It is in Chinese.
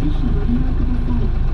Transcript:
你是哪个地方？